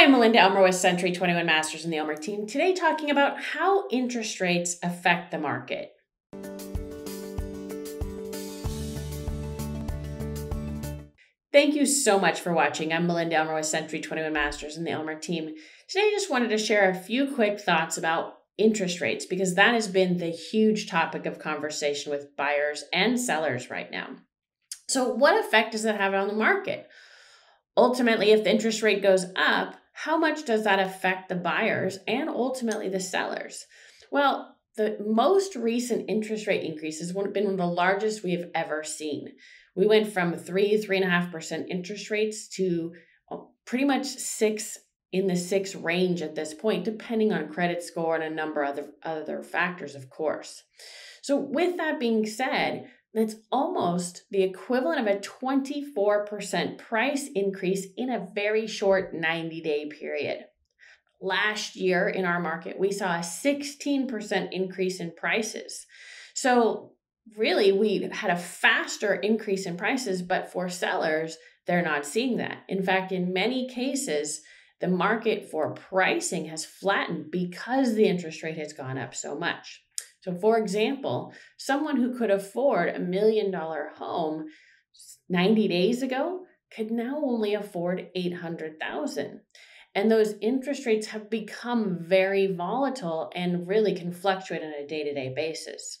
Hi, I'm Melinda Elmer with Century 21 Masters and the Elmer team. Today, talking about how interest rates affect the market. Thank you so much for watching. I'm Melinda Elmer with Century 21 Masters and the Elmer team. Today, I just wanted to share a few quick thoughts about interest rates because that has been the huge topic of conversation with buyers and sellers right now. So, what effect does it have on the market? Ultimately, if the interest rate goes up, how much does that affect the buyers and ultimately the sellers? Well, the most recent interest rate increase has been one of the largest we have ever seen. We went from three, three and a half percent interest rates to uh, pretty much six in the six range at this point, depending on credit score and a number of other, other factors, of course. So, with that being said, that's almost the equivalent of a 24% price increase in a very short 90 day period. Last year in our market, we saw a 16% increase in prices. So, really, we had a faster increase in prices, but for sellers, they're not seeing that. In fact, in many cases, the market for pricing has flattened because the interest rate has gone up so much. So, for example, someone who could afford a million dollar home 90 days ago could now only afford 800,000. And those interest rates have become very volatile and really can fluctuate on a day to day basis.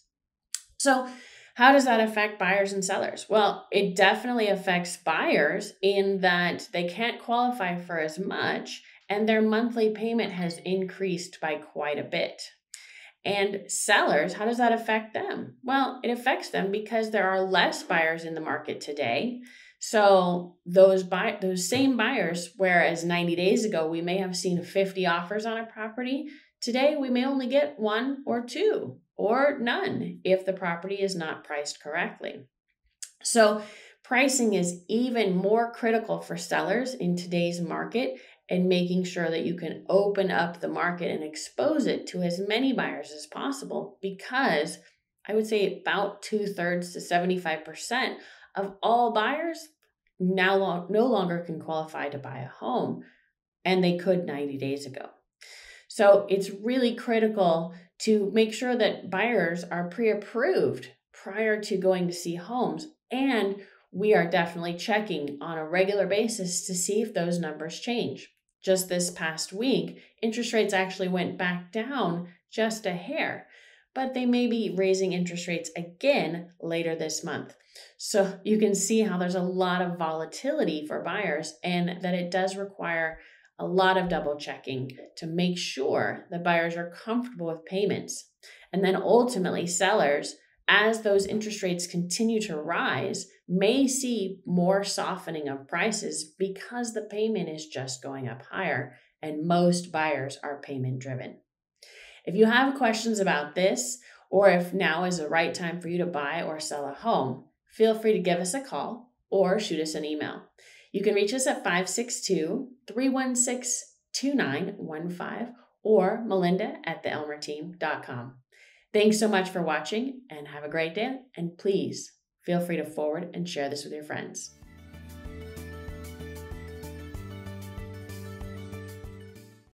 So, how does that affect buyers and sellers? Well, it definitely affects buyers in that they can't qualify for as much and their monthly payment has increased by quite a bit. And sellers, how does that affect them? Well, it affects them because there are less buyers in the market today. So those buy those same buyers, whereas 90 days ago we may have seen 50 offers on a property, today we may only get one or two or none if the property is not priced correctly. So pricing is even more critical for sellers in today's market and making sure that you can open up the market and expose it to as many buyers as possible because I would say about two thirds to 75% of all buyers now no longer can qualify to buy a home and they could 90 days ago. So it's really critical to make sure that buyers are pre approved prior to going to see homes. And we are definitely checking on a regular basis to see if those numbers change just this past week, interest rates actually went back down just a hair, but they may be raising interest rates again later this month. So you can see how there's a lot of volatility for buyers and that it does require a lot of double checking to make sure that buyers are comfortable with payments. And then ultimately, sellers as those interest rates continue to rise, may see more softening of prices because the payment is just going up higher, and most buyers are payment driven. If you have questions about this, or if now is the right time for you to buy or sell a home, feel free to give us a call or shoot us an email. You can reach us at 562 316 2915 or melinda at theelmerteam.com. Thanks so much for watching and have a great day. And please feel free to forward and share this with your friends.